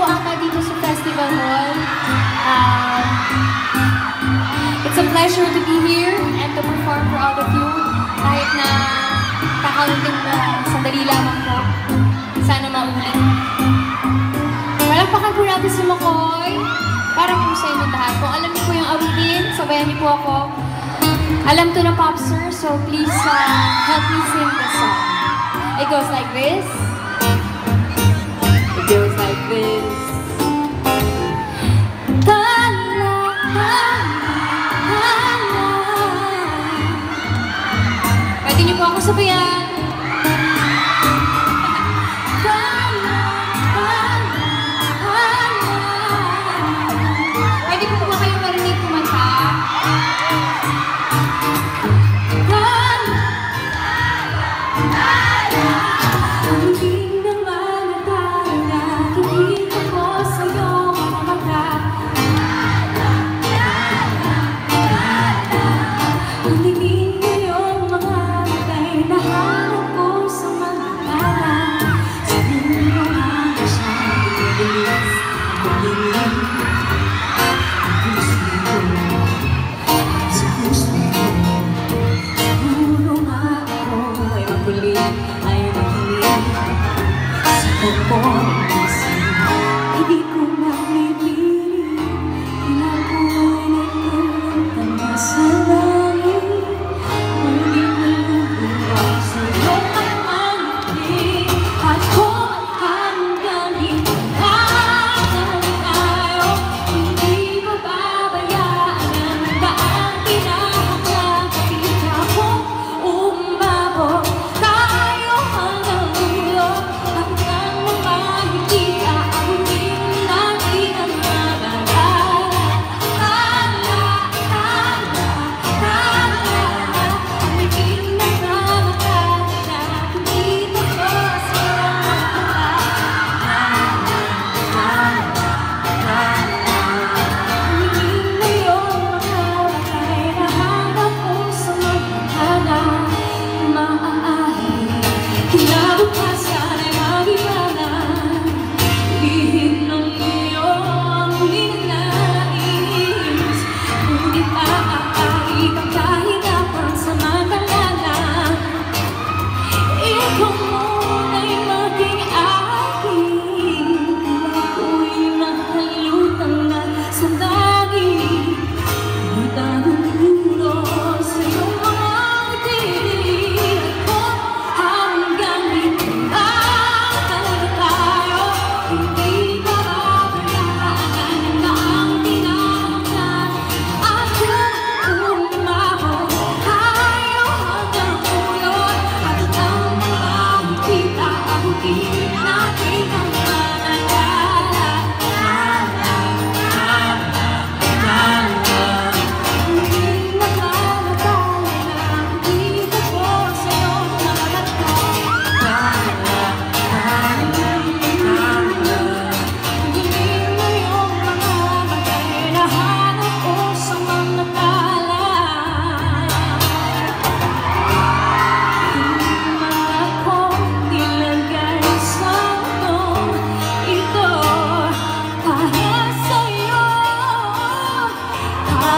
Ata dito sa Festival Hall. Um, it's a pleasure to be here and to perform for all of you. Kahit na kakaunting na sandali lamang po. Sana maulit. Palakpakan po natin si Makoy. Para po sa inyo lahat. Kung alam niyo po yung awitin, sabayan niyo po ako. Alam to na popster, so please uh, help me sing the song. It goes like this. Goes like this. La, la, la, la, la. Po ako sabayan. Ang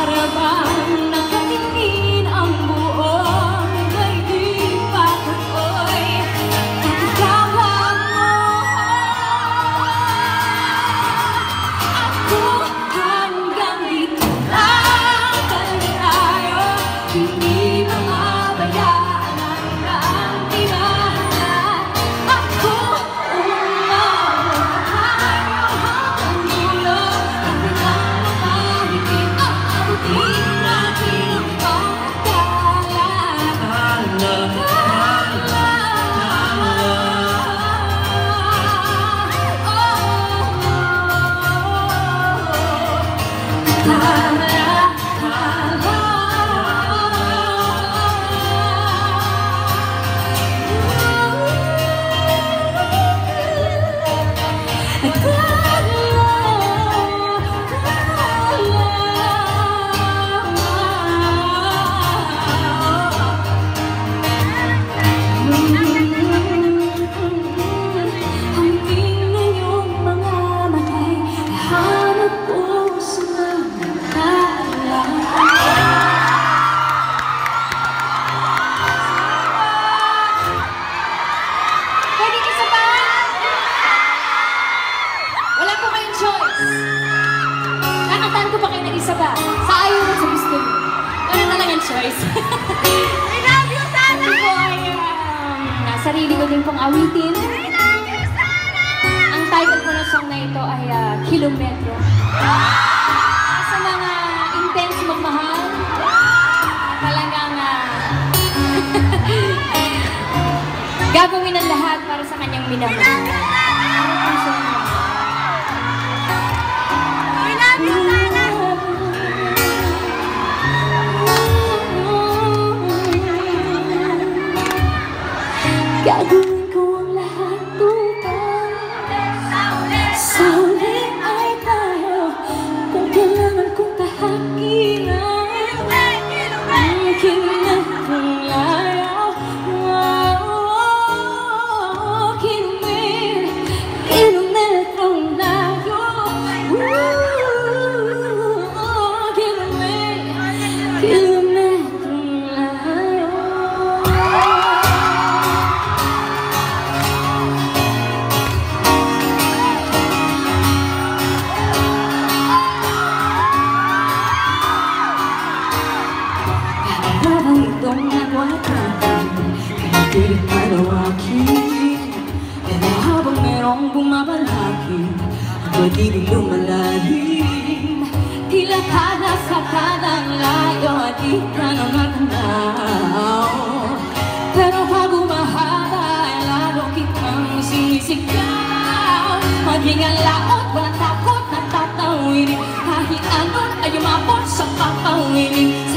out of our sarili ko din pong awitin. Ang title ko ng song na ito ay ah, Kilometro. Sa mga intense magmahal, talagang ah, gagawin ang lahat para sa kanyang minamahal. Daw akin Pero habang merong bumabalaki Ang pag-ibig lumalahim Tila kada sa kadang layo At di ka na matanaw Pero bago mahaba lalo kitang sinisigaw Maging ang laot Walang takot na tatawin Kahit anong ay umabot sa papawin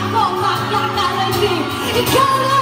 got no fuck, got that energy. It's